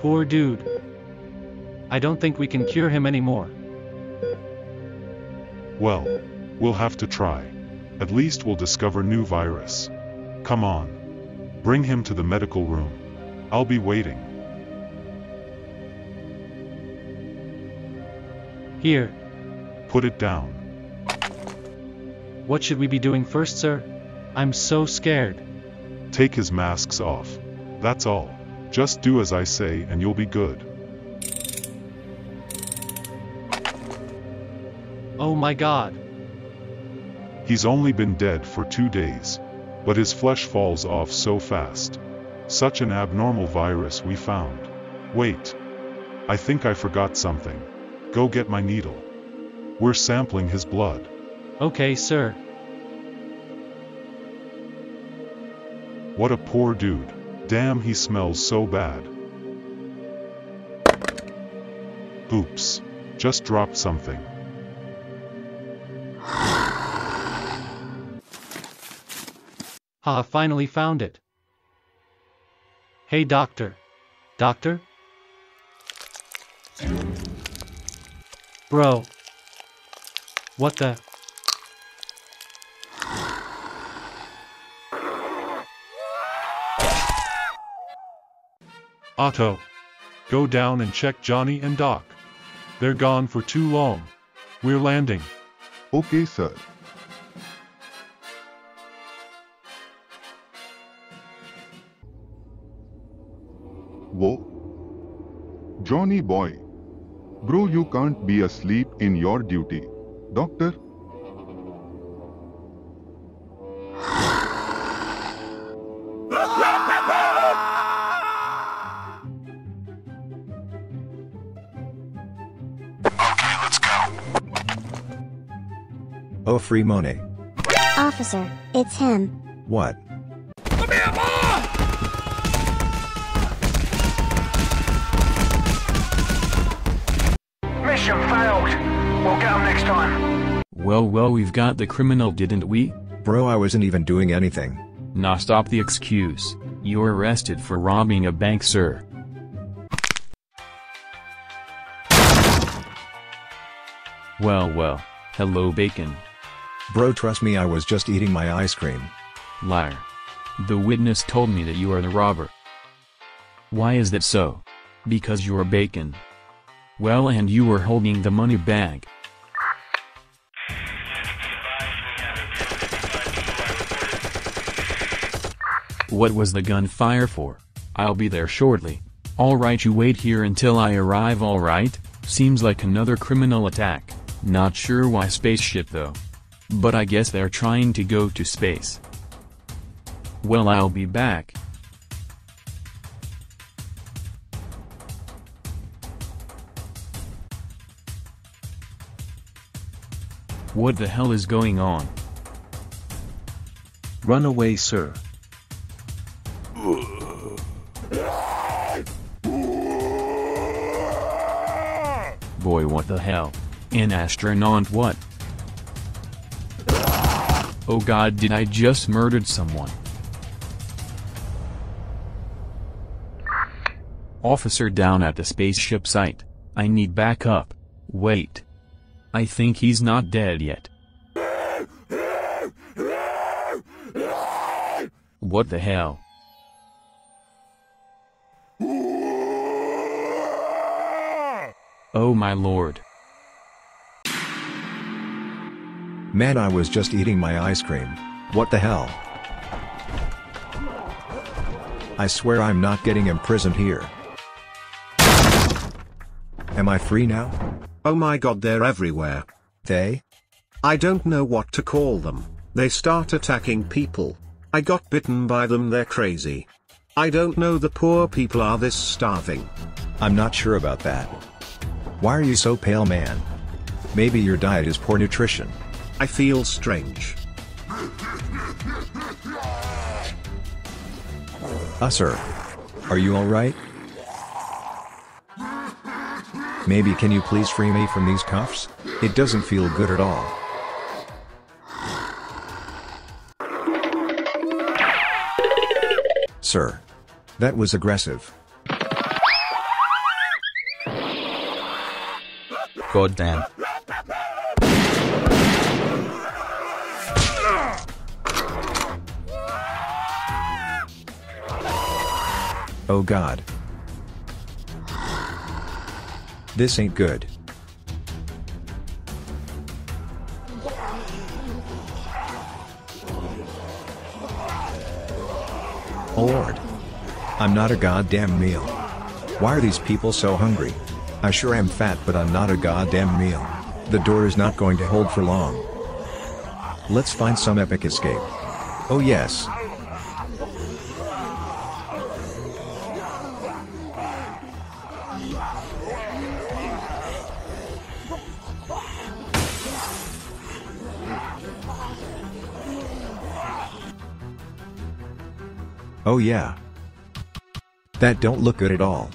Poor dude. I don't think we can cure him anymore. Well, we'll have to try. At least we'll discover new virus. Come on. Bring him to the medical room. I'll be waiting. Here, Put it down. what should we be doing first, sir? I'm so scared. Take his masks off. That's all. Just do as I say and you'll be good. Oh my god. He's only been dead for two days. But his flesh falls off so fast. Such an abnormal virus we found. Wait. I think I forgot something. Go get my needle. We're sampling his blood. Okay, sir. What a poor dude. Damn he smells so bad. Oops. Just dropped something. Ha, finally found it. Hey, doctor. Doctor? Bro. What the? Otto. Go down and check Johnny and Doc. They're gone for too long. We're landing. Okay, sir. Whoa. Johnny boy. Bro, you can't be asleep in your duty. Doctor? Oh, free money. Officer, it's him. What? Mission failed. We'll get them next time. Well, well, we've got the criminal, didn't we? Bro, I wasn't even doing anything. Now stop the excuse. You're arrested for robbing a bank, sir. Well, well. Hello, bacon. Bro, trust me, I was just eating my ice cream. Liar. The witness told me that you are the robber. Why is that so? Because you're bacon. Well, and you were holding the money bag. What was the gunfire for? I'll be there shortly. Alright, you wait here until I arrive, alright? Seems like another criminal attack. Not sure why spaceship though. But I guess they're trying to go to space. Well, I'll be back. What the hell is going on? Run away, sir. Boy, what the hell? An astronaut what? Oh god, did I just murdered someone? Officer down at the spaceship site. I need backup. Wait. I think he's not dead yet. What the hell? Oh my lord. Man, I was just eating my ice cream. What the hell? I swear I'm not getting imprisoned here. Am I free now? Oh my god, they're everywhere. They? I don't know what to call them. They start attacking people. I got bitten by them, they're crazy. I don't know the poor people are this starving. I'm not sure about that. Why are you so pale, man? Maybe your diet is poor nutrition. I feel strange. Ah, sir Are you alright? Maybe can you please free me from these cuffs? It doesn't feel good at all. Sir. That was aggressive. God damn. Oh god. This ain't good. Oh lord. I'm not a goddamn meal. Why are these people so hungry? I sure am fat but I'm not a goddamn meal. The door is not going to hold for long. Let's find some epic escape. Oh yes. Oh yeah. That don't look good at all.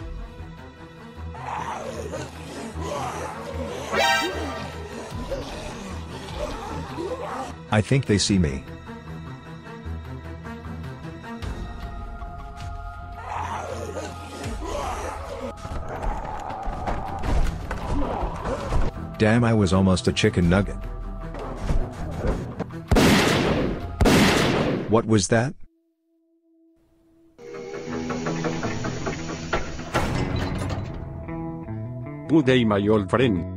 I think they see me. Damn I was almost a chicken nugget. What was that? Good day my old friend.